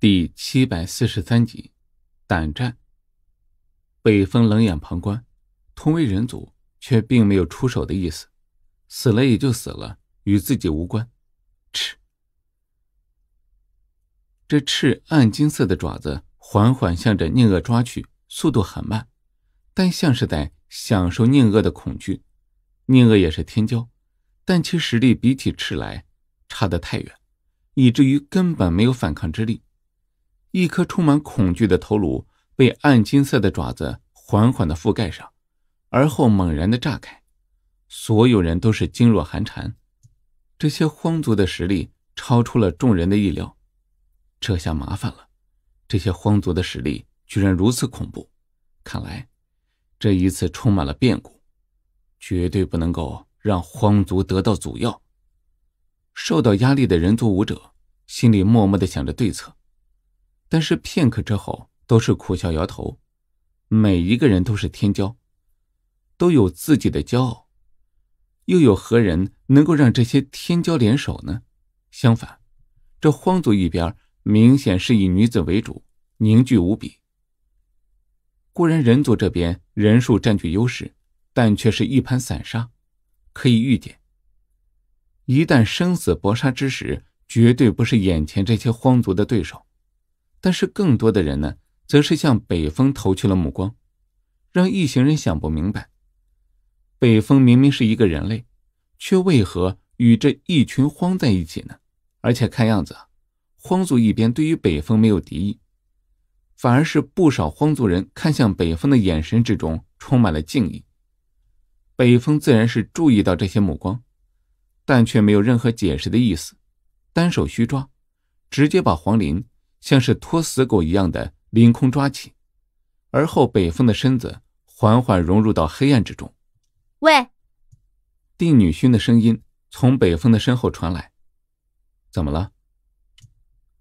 第七百四十三集，胆战。北风冷眼旁观，同为人族，却并没有出手的意思。死了也就死了，与自己无关。赤，这赤暗金色的爪子缓缓向着宁恶抓去，速度很慢，但像是在享受宁恶的恐惧。宁恶也是天骄，但其实力比起赤来差得太远，以至于根本没有反抗之力。一颗充满恐惧的头颅被暗金色的爪子缓缓的覆盖上，而后猛然的炸开，所有人都是噤若寒蝉。这些荒族的实力超出了众人的意料，这下麻烦了。这些荒族的实力居然如此恐怖，看来这一次充满了变故，绝对不能够让荒族得到祖药。受到压力的人族武者心里默默的想着对策。但是片刻之后，都是苦笑摇头。每一个人都是天骄，都有自己的骄傲，又有何人能够让这些天骄联手呢？相反，这荒族一边明显是以女子为主，凝聚无比。固然人族这边人数占据优势，但却是一盘散沙，可以预见，一旦生死搏杀之时，绝对不是眼前这些荒族的对手。但是更多的人呢，则是向北风投去了目光，让一行人想不明白：北风明明是一个人类，却为何与这一群荒在一起呢？而且看样子，荒族一边对于北风没有敌意，反而是不少荒族人看向北风的眼神之中充满了敬意。北风自然是注意到这些目光，但却没有任何解释的意思，单手虚抓，直接把黄林。像是拖死狗一样的凌空抓起，而后北风的身子缓缓融入到黑暗之中。喂，帝女勋的声音从北风的身后传来：“怎么了？”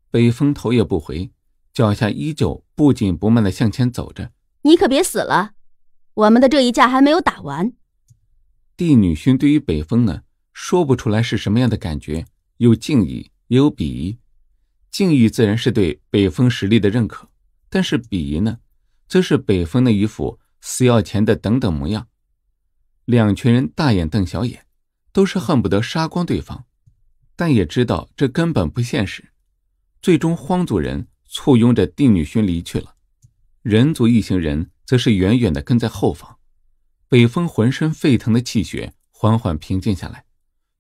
北风头也不回，脚下依旧不紧不慢的向前走着。你可别死了，我们的这一架还没有打完。帝女勋对于北风呢，说不出来是什么样的感觉，有敬意，也有鄙夷。敬意自然是对北风实力的认可，但是鄙夷呢，则是北风的一副死要钱的等等模样。两群人大眼瞪小眼，都是恨不得杀光对方，但也知道这根本不现实。最终，荒族人簇拥着帝女勋离去了，人族一行人则是远远的跟在后方。北风浑身沸腾的气血缓缓平静下来，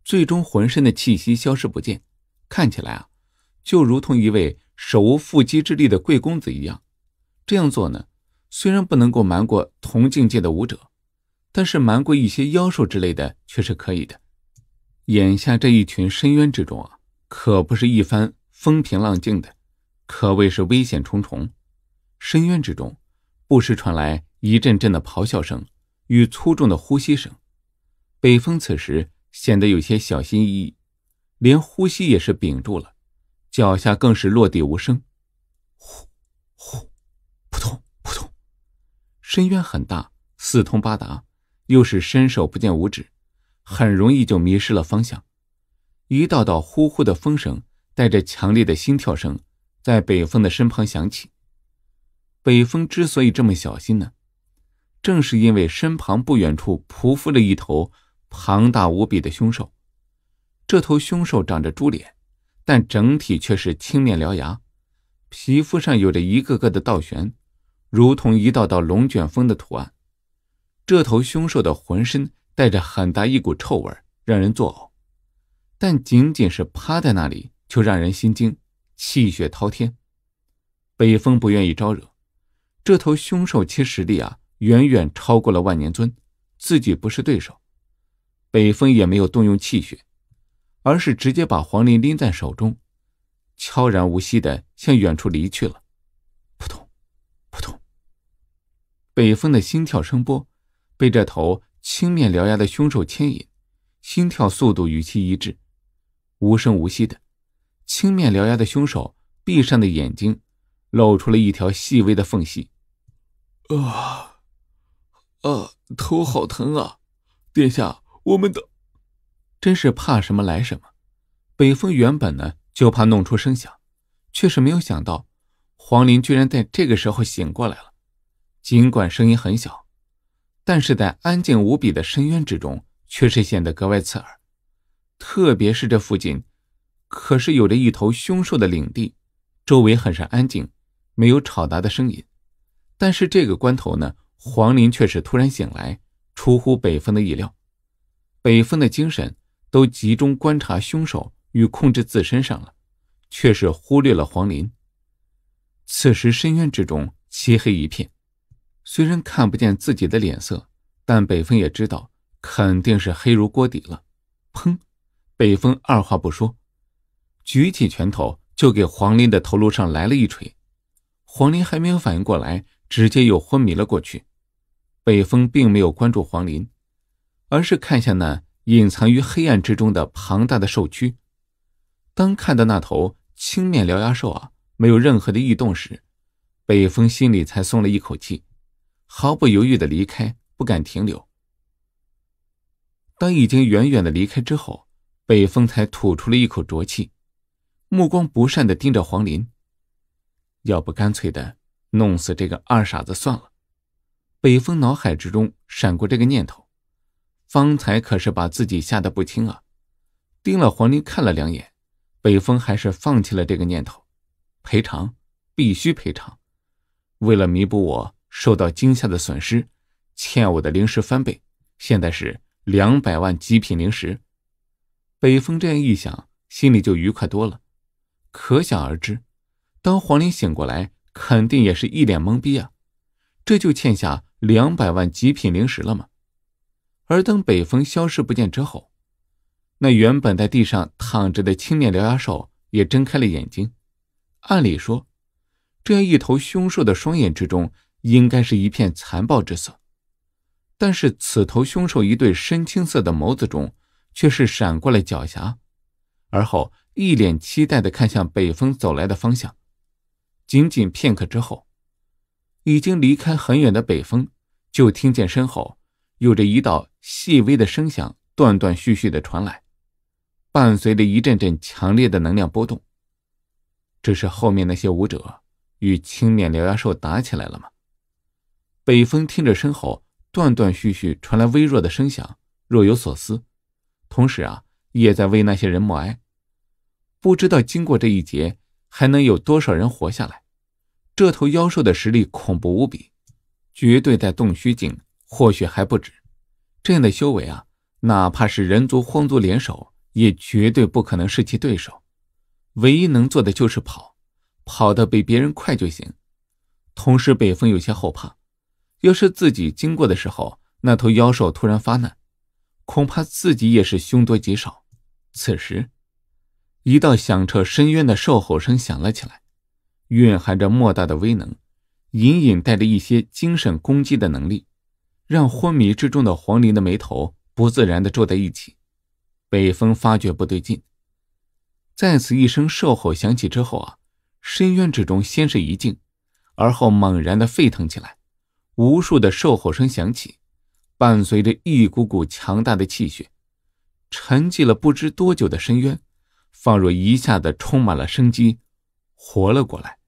最终浑身的气息消失不见，看起来啊。就如同一位手无缚鸡之力的贵公子一样，这样做呢，虽然不能够瞒过同境界的武者，但是瞒过一些妖兽之类的却是可以的。眼下这一群深渊之中啊，可不是一番风平浪静的，可谓是危险重重。深渊之中，不时传来一阵阵的咆哮声与粗重的呼吸声。北风此时显得有些小心翼翼，连呼吸也是屏住了。脚下更是落地无声，呼呼，扑通扑通。深渊很大，四通八达，又是伸手不见五指，很容易就迷失了方向。一道道呼呼的风声，带着强烈的心跳声，在北风的身旁响起。北风之所以这么小心呢，正是因为身旁不远处匍匐着一头庞大无比的凶兽。这头凶兽长着猪脸。但整体却是青面獠牙，皮肤上有着一个个的倒悬，如同一道道龙卷风的图案。这头凶兽的浑身带着很大一股臭味，让人作呕。但仅仅是趴在那里，就让人心惊，气血滔天。北风不愿意招惹，这头凶兽其实力啊，远远超过了万年尊，自己不是对手。北风也没有动用气血。而是直接把黄林拎在手中，悄然无息的向远处离去了。扑通，扑通。北风的心跳声波被这头青面獠牙的凶兽牵引，心跳速度与其一致，无声无息的。青面獠牙的凶手闭上的眼睛露出了一条细微的缝隙。啊，啊，头好疼啊！殿下，我们的。真是怕什么来什么，北风原本呢就怕弄出声响，却是没有想到黄林居然在这个时候醒过来了，尽管声音很小，但是在安静无比的深渊之中，却是显得格外刺耳。特别是这附近，可是有着一头凶兽的领地，周围很是安静，没有吵杂的声音。但是这个关头呢，黄林却是突然醒来，出乎北风的意料。北风的精神都集中观察凶手与控制自身上了，却是忽略了黄林。此时深渊之中漆黑一片，虽然看不见自己的脸色，但北风也知道肯定是黑如锅底了。砰！北风二话不说，举起拳头就给黄林的头颅上来了一锤。黄林还没有反应过来，直接又昏迷了过去。北风并没有关注黄林，而是看向那隐藏于黑暗之中的庞大的兽躯。当看到那头青面獠牙兽啊！没有任何的异动时，北风心里才松了一口气，毫不犹豫的离开，不敢停留。当已经远远的离开之后，北风才吐出了一口浊气，目光不善的盯着黄林。要不干脆的弄死这个二傻子算了。北风脑海之中闪过这个念头，方才可是把自己吓得不轻啊！盯了黄林看了两眼，北风还是放弃了这个念头。赔偿，必须赔偿！为了弥补我受到惊吓的损失，欠我的零食翻倍，现在是两百万极品零食。北风这样一想，心里就愉快多了。可想而知，当黄林醒过来，肯定也是一脸懵逼啊！这就欠下两百万极品零食了吗？而等北风消失不见之后，那原本在地上躺着的青面獠牙兽也睁开了眼睛。按理说，这样一头凶兽的双眼之中应该是一片残暴之色，但是此头凶兽一对深青色的眸子中却是闪过了狡黠，而后一脸期待的看向北风走来的方向。仅仅片刻之后，已经离开很远的北风就听见身后有着一道细微的声响断断续续的传来，伴随着一阵阵强烈的能量波动。这是后面那些舞者与青面獠牙兽打起来了吗？北风听着身后断断续续传来微弱的声响，若有所思，同时啊，也在为那些人默哀。不知道经过这一劫，还能有多少人活下来？这头妖兽的实力恐怖无比，绝对在洞虚境，或许还不止。这样的修为啊，哪怕是人族、荒族联手，也绝对不可能是其对手。唯一能做的就是跑，跑得比别人快就行。同时，北风有些后怕，要是自己经过的时候，那头妖兽突然发难，恐怕自己也是凶多吉少。此时，一道响彻深渊的兽吼声响了起来，蕴含着莫大的威能，隐隐带着一些精神攻击的能力，让昏迷之中的黄林的眉头不自然的皱在一起。北风发觉不对劲。在此一声兽吼响起之后啊，深渊之中先是一静，而后猛然的沸腾起来，无数的兽吼声响起，伴随着一股股强大的气血，沉寂了不知多久的深渊，仿若一下子充满了生机，活了过来。